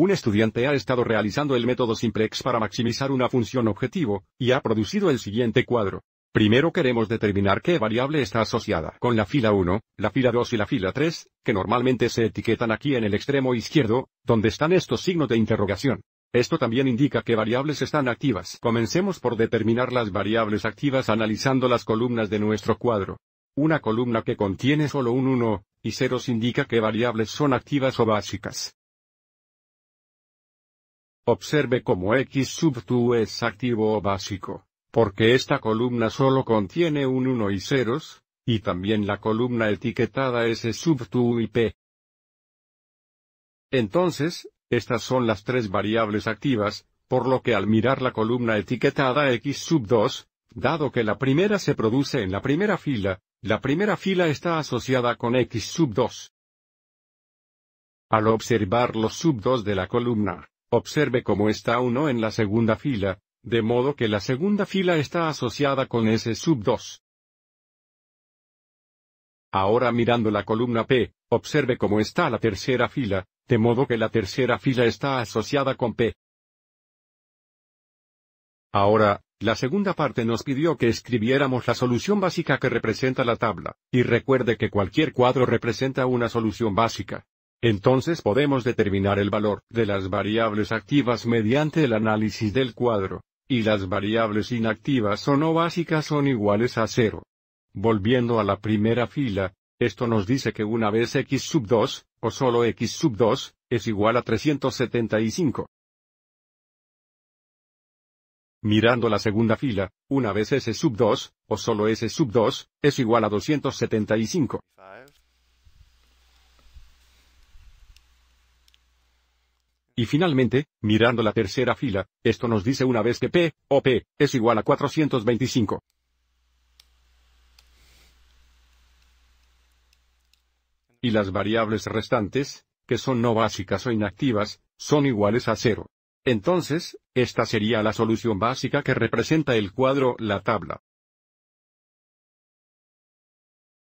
Un estudiante ha estado realizando el método simplex para maximizar una función objetivo, y ha producido el siguiente cuadro. Primero queremos determinar qué variable está asociada con la fila 1, la fila 2 y la fila 3, que normalmente se etiquetan aquí en el extremo izquierdo, donde están estos signos de interrogación. Esto también indica qué variables están activas. Comencemos por determinar las variables activas analizando las columnas de nuestro cuadro. Una columna que contiene solo un 1 y ceros indica qué variables son activas o básicas. Observe cómo x sub 2 es activo o básico, porque esta columna solo contiene un 1 y ceros, y también la columna etiquetada s sub 2 y p. Entonces, estas son las tres variables activas, por lo que al mirar la columna etiquetada x sub 2, dado que la primera se produce en la primera fila, la primera fila está asociada con x sub 2. Al observar los sub 2 de la columna, observe cómo está 1 en la segunda fila, de modo que la segunda fila está asociada con s sub 2. Ahora mirando la columna P, observe cómo está la tercera fila, de modo que la tercera fila está asociada con P. Ahora, la segunda parte nos pidió que escribiéramos la solución básica que representa la tabla, y recuerde que cualquier cuadro representa una solución básica. Entonces podemos determinar el valor de las variables activas mediante el análisis del cuadro, y las variables inactivas o no básicas son iguales a cero. Volviendo a la primera fila, esto nos dice que una vez x sub 2, o solo x sub 2, es igual a 375. Mirando la segunda fila, una vez s sub 2, o solo s sub 2, es igual a 275. Y finalmente, mirando la tercera fila, esto nos dice una vez que P, o P, es igual a 425. y las variables restantes, que son no básicas o inactivas, son iguales a cero. Entonces, esta sería la solución básica que representa el cuadro la tabla.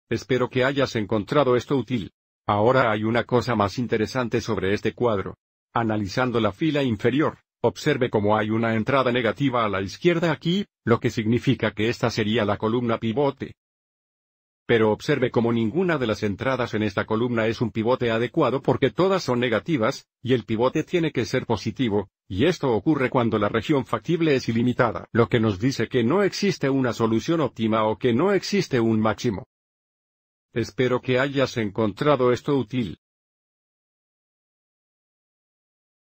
Espero que hayas encontrado esto útil. Ahora hay una cosa más interesante sobre este cuadro. Analizando la fila inferior, observe cómo hay una entrada negativa a la izquierda aquí, lo que significa que esta sería la columna pivote. Pero observe cómo ninguna de las entradas en esta columna es un pivote adecuado porque todas son negativas, y el pivote tiene que ser positivo, y esto ocurre cuando la región factible es ilimitada, lo que nos dice que no existe una solución óptima o que no existe un máximo. Espero que hayas encontrado esto útil.